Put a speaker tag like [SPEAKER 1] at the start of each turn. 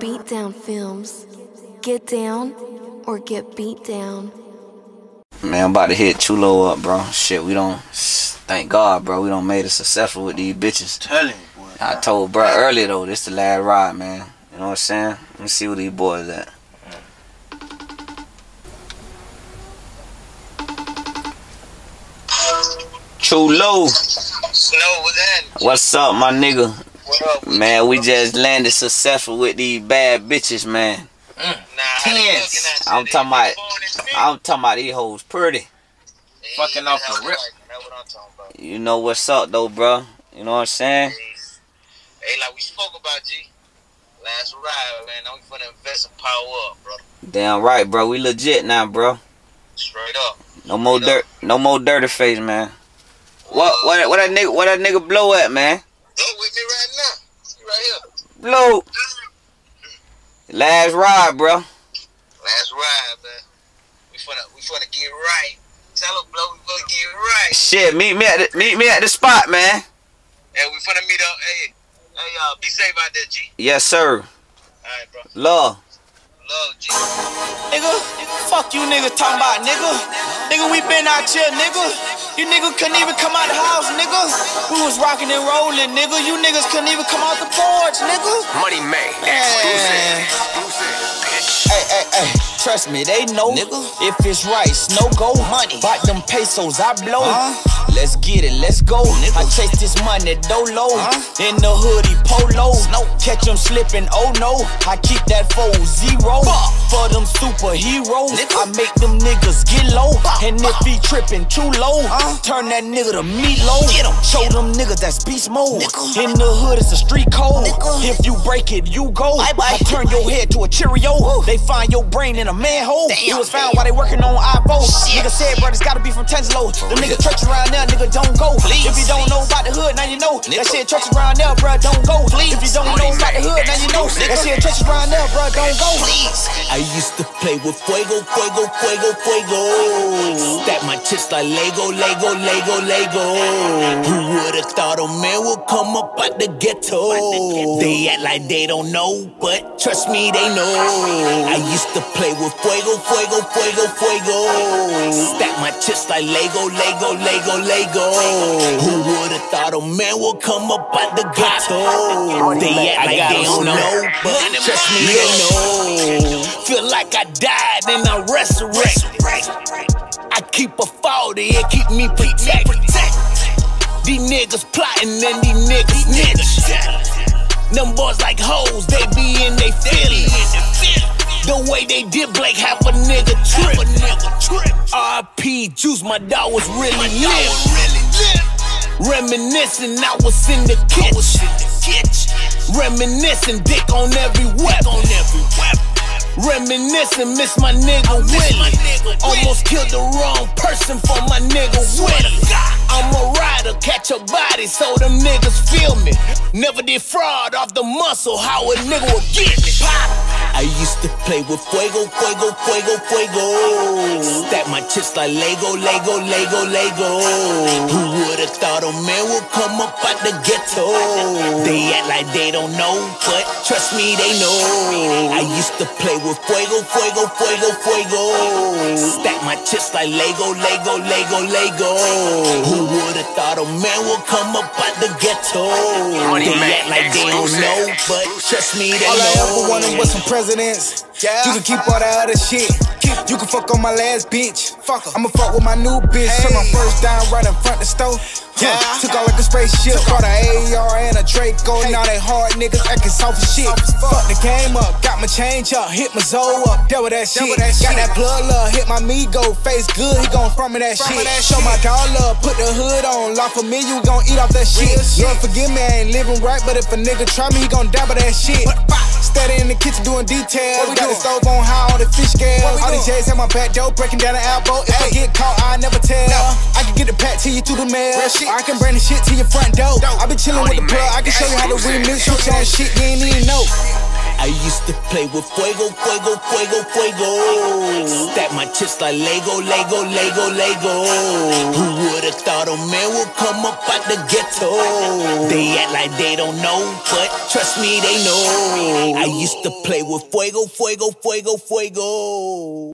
[SPEAKER 1] BeatDownFilmz. Get down or get beat down.
[SPEAKER 2] Man, I'm about to hit Chulo up, bro. Shit, we don't. Thank God, bro. We don't made it successful with these bitches.
[SPEAKER 3] Telling you, boy.
[SPEAKER 2] I told bro earlier though, this the last ride, man. You know what I'm saying? Let me see where these boys at. Chulo,
[SPEAKER 4] Snow was in.
[SPEAKER 2] what's up, my nigga?
[SPEAKER 4] What up?
[SPEAKER 2] Man, we just landed successful with these bad bitches, man.
[SPEAKER 4] Nah, how they looking
[SPEAKER 3] Tens.
[SPEAKER 4] at?
[SPEAKER 2] I'm talking about,
[SPEAKER 4] phone and?
[SPEAKER 2] I'm talking about these hoes pretty.
[SPEAKER 4] Hey,
[SPEAKER 3] fucking off the
[SPEAKER 4] that's
[SPEAKER 3] rip.
[SPEAKER 4] right. That's what I'm about.
[SPEAKER 2] You know what's up though, bro? You know what I'm saying?
[SPEAKER 4] Hey, like we spoke about, G. Last ride, man. Now we finna invest some power up, bro.
[SPEAKER 2] Damn right, bro. We legit now, bro.
[SPEAKER 4] Straight up.
[SPEAKER 2] No more dirt, no more dirty face, man. What, what, what that nigga, what that nigga Bloww at, man?
[SPEAKER 4] Go with me right now. You right here.
[SPEAKER 2] Bloww. Last ride, bro.
[SPEAKER 4] Last ride, man. We finna, we finna get right. Tell him, bro, we finna get right.
[SPEAKER 2] Shit, meet me at the, meet me at the spot, man.
[SPEAKER 4] Hey, we finna meet up. Hey, hey, uh, be safe out there, G.
[SPEAKER 2] Yes, sir.
[SPEAKER 4] Alright, bro.
[SPEAKER 2] Love.
[SPEAKER 4] Love, G.
[SPEAKER 5] Nigga, fuck you nigga, talking about, nigga. Nigga, we been out here, nigga. You niggas couldn't even come out the house, nigga. We was rocking and rolling, nigga. You niggas couldn't even come out the porch, nigga.
[SPEAKER 6] MoneyMane.
[SPEAKER 5] exclusive. Hey, hey, hey, trust me, they know. Nigga. If it's rice, no go. Money. Bought them pesos, I blow. Let's get it, let's go. I chase this money, dolo. In the hoodie, polo. Catch them slipping, oh no. I keep that four zero. For them superheroes, I make them niggas get low. And if he tripping too low, turn that nigga to meatloaf. Show them niggas that's beast mode. In the hood, it's a street code. If you break it, you go. I turn your head to a Cheerio. They find your brain in a manhole. It was found while they working on iPhone. Nigga said, bro, it's gotta be from Tenslow. The nigga churches around there, nigga, don't go. If you don't know about the hood, now you know. That shit churches around there, bro, don't go. If you don't know about the hood, now you know. That shit churches around there, bro, don't go.
[SPEAKER 7] I used to play with fuego, fuego, fuego, fuego. Stack my chips like Lego, Lego, Lego, Lego. Who would've thought a man would come up out the ghetto? They act like they don't know, but trust me, they know. I used to play with fuego, fuego, fuego, fuego. Stack my chips like Lego, Lego, Lego, Lego. Who would've thought a man would come up out the ghetto? They act like they don't know, but trust me, they know. Feel like I died and I resurrect. I keep a 40 and keep me protected. These niggas plotting and these niggas snitch. Them boys like hoes, they be in they feelings. The way they did Blake, half a nigga trip. RP Juice, my dog was really lit. Reminiscing, I was in the kitchen. Reminiscing, dick on every weapon. Reminiscing, miss my nigga Willie. Almost killed the wrong person for my nigga Willie. I'm a rider, catch a body so them niggas feel me. Never did fraud off the muscle, how a nigga would get me. I used to play with fuego, fuego, fuego, fuego. Stack my chips like Lego, Lego, Lego, Lego. Who would've thought a man would come up out the ghetto? They act like they don't know, but trust me, they know. I used to play with fuego, fuego, fuego, fuego. Stack my chips like Lego, Lego, Lego, Lego. Who would've thought a man would come up out the ghetto? They act like they don't know, but trust me, they know.
[SPEAKER 8] All I
[SPEAKER 7] know.
[SPEAKER 8] ever wanted was some presidents. You can keep all that other shit. You can fuck on my last bitch. Fuck I'ma fuck with my new bitch. Took my first down right in front the stove. Yeah. Took all like a spaceship. Brought a AR and a Draco. Now they hard niggas acting soft as shit. Fuck the game up. Got my change up. Hit my Zoe up. Deal with that shit. With that Got that blood love. Hit my Migo. Face good. He gon' front me that shit. That Show my dog love. Put the hood on. Lock for me. You gon' eat off that shit. Lord forgive me. I ain't living right. But if a nigga try me, he gon' die by that shit. Steady in the kitchen doing details. Got the stove on high, all the fish scales. All these J's at my back door, breaking down the elbow. If I get caught, I never tell. I can get the pack to you through the mail. Or I can bring the shit to your front door. I been chilling with the plug. I can show you how to remix. Shoot you on shit you ain't even know.
[SPEAKER 7] I used to play with fuego, fuego, fuego, fuego. Stack my chips like Lego, Lego, Lego, Lego. Who would've thought a man would come up out the ghetto? They act like they don't know, but trust me, they know. I used to play with fuego, fuego, fuego, fuego.